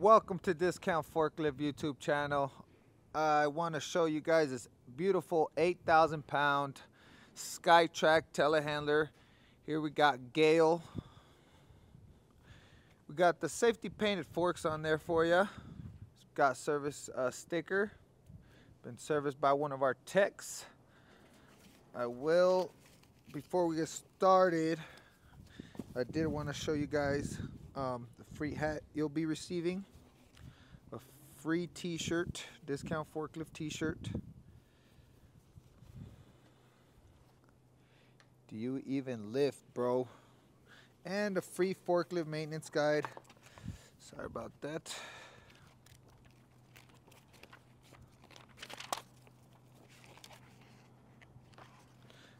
welcome to Discount Forklift YouTube channel. I want to show you guys this beautiful 8,000 pound SkyTrak telehandler. Here we got Gale. We got the safety painted forks on there for you. It's got service uh, sticker. Been serviced by one of our techs. I will, before we get started, I did want to show you guys um, free hat you'll be receiving. A free t-shirt, discount forklift t-shirt. Do you even lift, bro? And a free forklift maintenance guide. Sorry about that.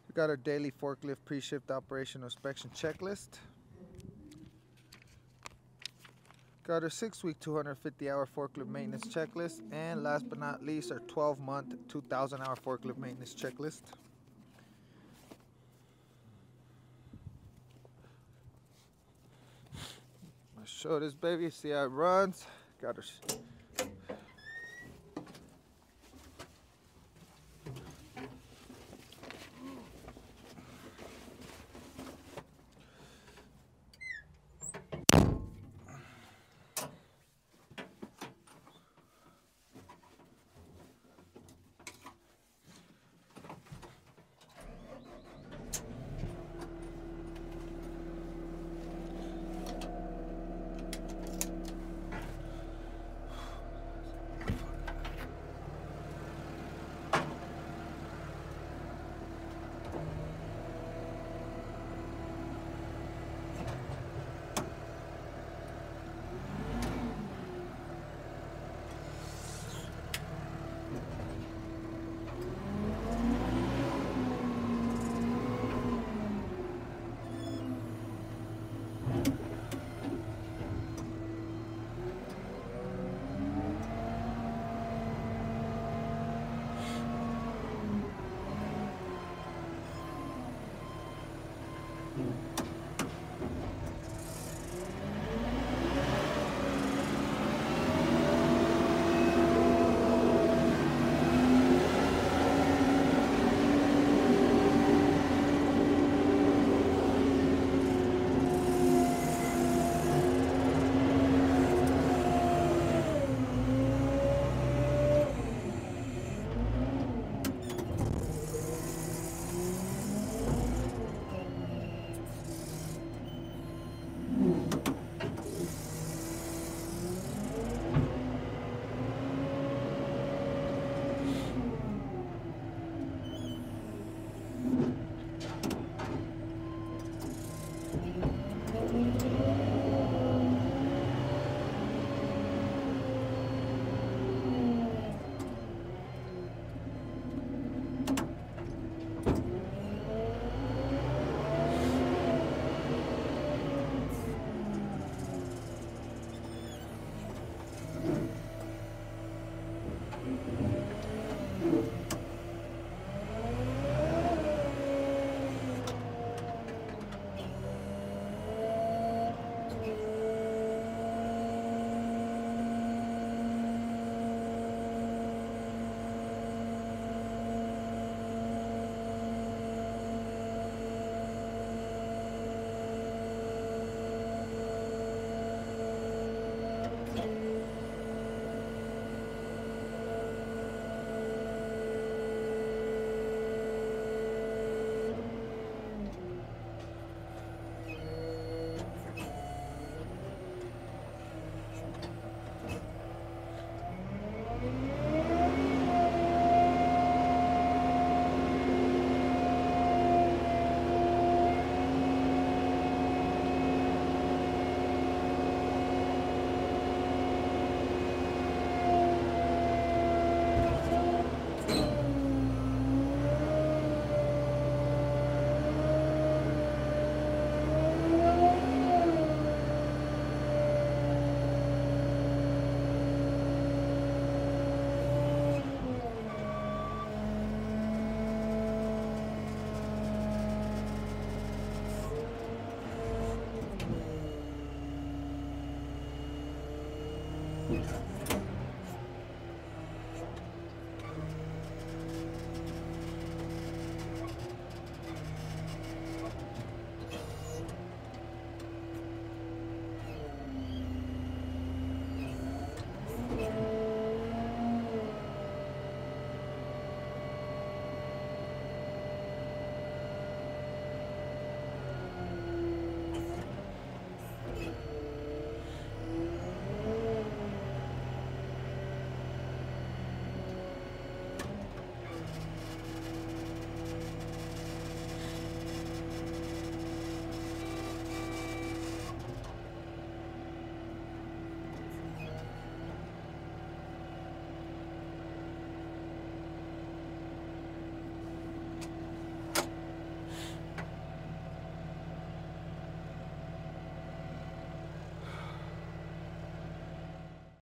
We got our daily forklift pre-shift operational inspection checklist. Got our six week, 250 hour forklift maintenance checklist. And last but not least, our 12 month, 2,000 hour forklift maintenance checklist. I'll show this baby, see how it runs. Got our